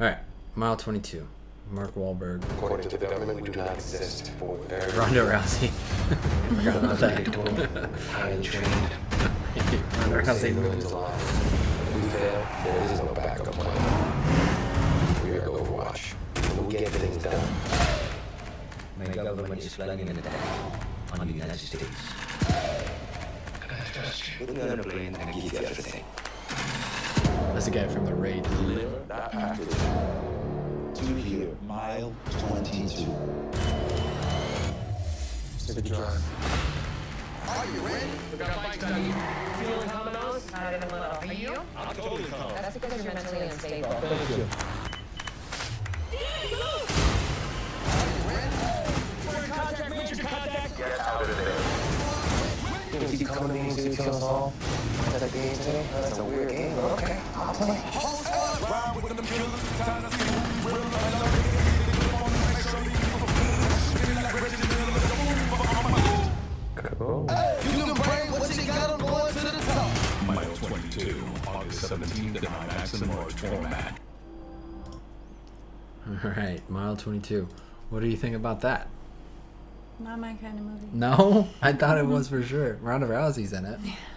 All right, mile 22. Mark Wahlberg. According to the government, we do not exist for very Ronda Rousey. Forgot about that. highly trained. Ronda Rousey. Millions of lives. If we fail, there is no backup plan. We are Overwatch. We get things done. My government is planning an attack on the United States. Put me on a plane and give you everything. That's the guy from the raid. Deliver That package. To here, mile 22. Take a drive. Feeling comatose? Not even a little. Are you? I'm totally calm. That's because you're mentally unstable. Thank You coming to me to kill us all. Is game today? That's a weird game, but okay. I'll play. Cool. Mile 22, August 17th in IMAX and large format. All right, mile 22. What do you think about that? Not my kind of movie. No, I thought it was for sure. Ronda Rousey's in it.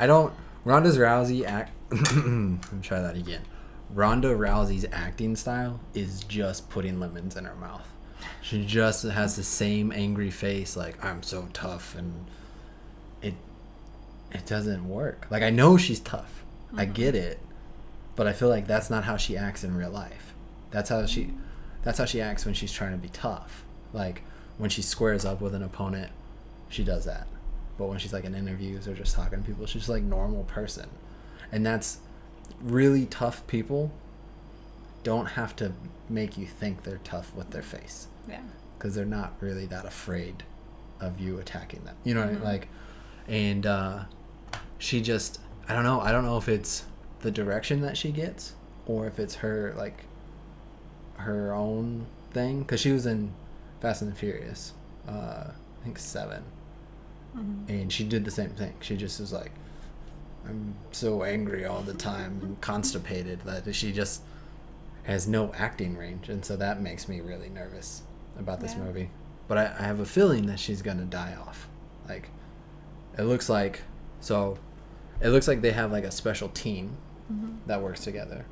I don't. Ronda's Rousey act. Let me try that again. Ronda Rousey's acting style is just putting lemons in her mouth. She just has the same angry face, like I'm so tough, and it it doesn't work. Like I know she's tough, I mm-hmm. get it, but I feel like that's not how she acts in real life. That's how she, that's how she acts when she's trying to be tough. Like when she squares up with an opponent, she does that. But when she's like in interviews or just talking to people, she's just like normal person, and that's really tough people. Don't have to make you think they're tough with their face Yeah. because they're not really that afraid of you attacking them. You know, what I mean? like, and uh, she just, I don't know, I don't know if it's the direction that she gets or if it's her like her own thing because she was in Fast and the Furious, uh, I think 7 and she did the same thing. She just was like, I'm so angry all the time and constipated that she just has no acting range, and so that makes me really nervous about this Yeah. movie. But I, I have a feeling that she's gonna die off. Like, it looks like so. It looks like they have like a special team that works together,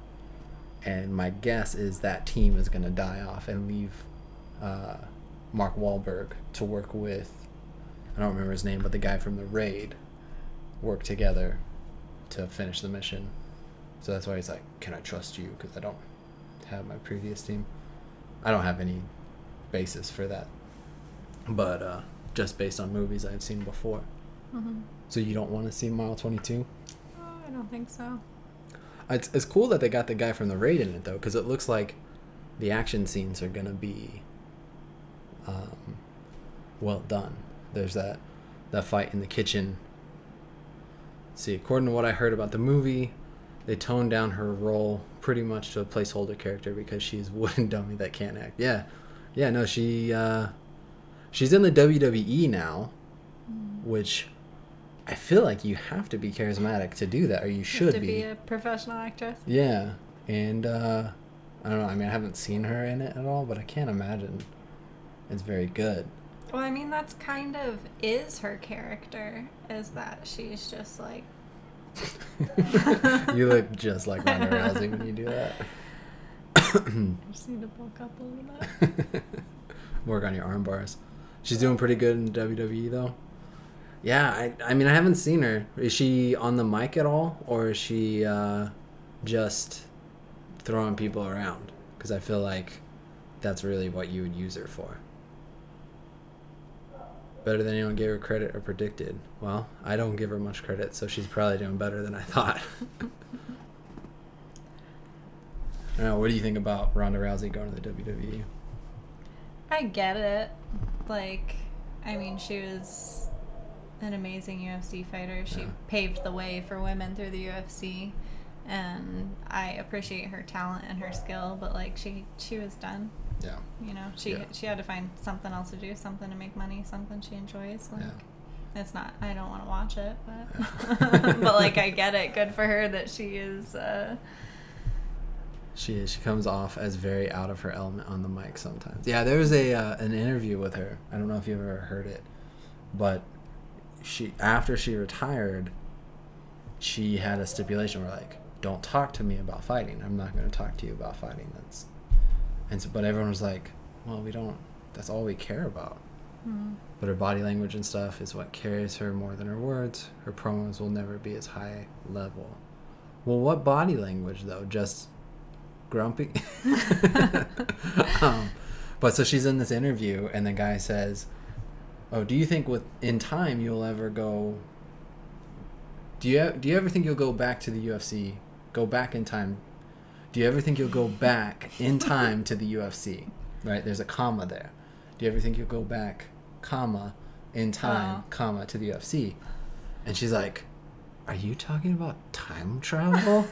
and my guess is that team is gonna die off and leave uh, Mark Wahlberg to work with. I don't remember his name, but the guy from the raid work together to finish the mission. So that's why he's like, "Can I trust you?" Because I don't have my previous team. I don't have any basis for that, but uh, just based on movies I've seen before. So you don't want to see Mile Twenty Two? Oh, I don't think so. It's it's cool that they got the guy from the raid in it though, because it looks like the action scenes are gonna be um, well done. There's that that fight in the kitchen. See, according to what I heard about the movie, they toned down her role pretty much to a placeholder character because she's wooden dummy that can't act. Yeah, yeah, no, she uh, she's in the WWE now, which I feel like you have to be charismatic to do that, or you You should to be a professional actress. yeah, and uh, I don't know. I mean, I haven't seen her in it at all, but I can't imagine it's very good. Well, I mean, that's kind of is her character, is that she's just like, you look just like Ronda Rousey when you do that. I just need to bulk up a little bit. Work on your arm bars. She's doing pretty good in WWE though. Yeah, I, I mean, I haven't seen her. Is she on the mic at all, or is she uh, just throwing people around? Because I feel like that's really what you would use her for. Better than anyone gave her credit or predicted. Well, I don't give her much credit, so she's probably doing better than I thought. I know, what do you think about Ronda Rousey going to the? WWE? I get it. Like, I mean, she was an amazing UFC fighter. She Yeah. paved the way for women through the UFC, and I appreciate her talent and her skill. But like, she she was done. Yeah. You know, she Yeah. she had to find something else to do, something to make money, something she enjoys. Like, Yeah. it's not. I don't want to watch it, but but like, I get it. Good for her that she is. Uh, She she comes off as very out of her element on the mic sometimes. Yeah, there was a uh, an interview with her. I don't know if you've ever heard it, but she after she retired, she had a stipulation where like, don't talk to me about fighting. I'm not going to talk to you about fighting. That's and so, but everyone was like, well, we don't. That's all we care about. But her body language and stuff is what carries her more than her words. Her promos will never be as high level. Well, what body language though? Just grumpy. um, but so she's in this interview, and the guy says, "Oh, do you think with in time you'll ever go? Do you do you ever think you'll go back to the UFC? Go back in time? Do you ever think you'll go back in time to the UFC? Right? There's a comma there. Do you ever think you'll go back, comma, in time, Oh. comma to the UFC?" And she's like, "Are you talking about time travel?"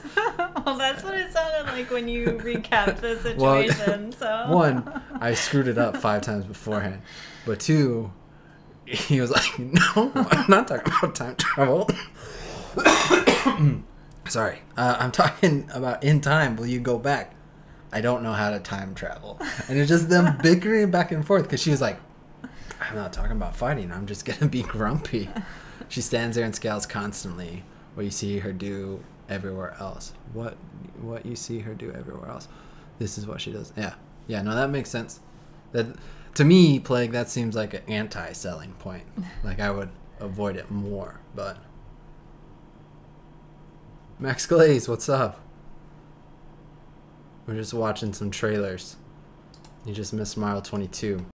well, that's what it sounded like when you recapped the Well, situation. so one, I screwed it up five times beforehand, but two, he was like, "No, I'm not talking about time travel." Sorry, uh, I'm talking about in time. Will you go back? I don't know how to time travel, and it's just them bickering back and forth because she was like, "I'm not talking about fighting. I'm just gonna be grumpy." She stands there and scowls constantly, what you see her do everywhere else. What what you see her do everywhere else. This is what she does. Yeah, yeah. No, that makes sense. That to me, plague that seems like an anti-selling point. Like I would avoid it more, but. Max Glaze, what's up? We're just watching some trailers. You just missed Mile 22.